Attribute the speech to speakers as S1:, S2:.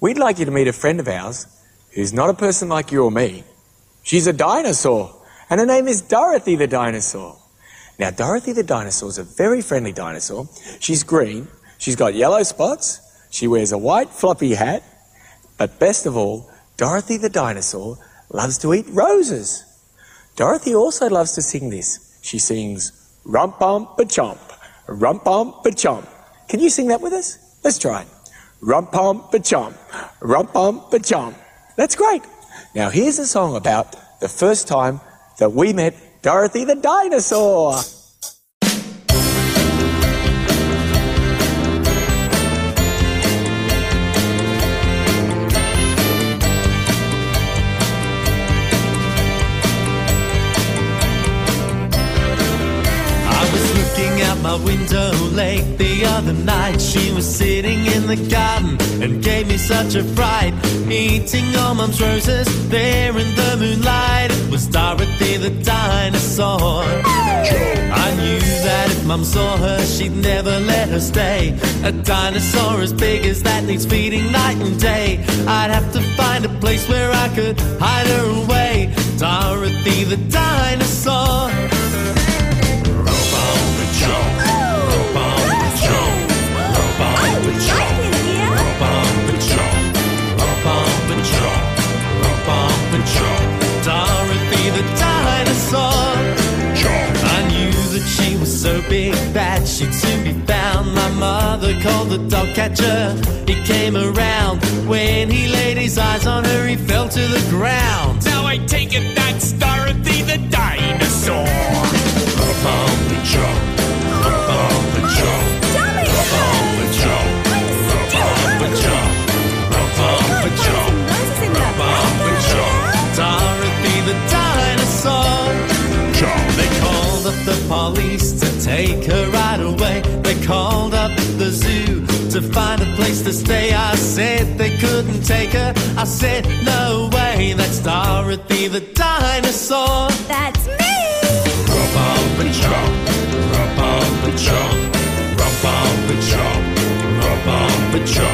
S1: we'd like you to meet a friend of ours who's not a person like you or me. She's a dinosaur, and her name is Dorothy the dinosaur. Now, Dorothy the dinosaur is a very friendly dinosaur. She's green, she's got yellow spots, she wears a white floppy hat, but best of all, Dorothy the dinosaur loves to eat roses. Dorothy also loves to sing this. She sings Rump Bump a Chomp, Rump Bump a Chomp. Can you sing that with us? Let's try it. Rump Bump a Chomp, Rump Bump a Chomp. That's great. Now here's a song about the first time that we met Dorothy the dinosaur.
S2: My window late the other night. She was sitting in the garden and gave me such a fright. Eating all mum's roses there in the moonlight. It was Dorothy the dinosaur. I knew that if mum saw her she'd never let her stay. A dinosaur as big as that needs feeding night and day. I'd have to find a place where I could hide her away. Dorothy the dinosaur mother called the dog catcher. He came around. When he laid his eyes on her, he fell to the ground.
S3: Now I take it that's Dorothy the dinosaur.
S4: Up on the jump, up on the jump, up on the jump, up on the jump, up on the jump, up on the jump.
S2: Dorothy the dinosaur. They called up the police to take her right away. They called place to stay. I said they couldn't take her. I said, no way, that's Dorothy the dinosaur.
S5: That's me!
S4: Rub up and chop, rub up and chop, rub up and chop, rub up and chop.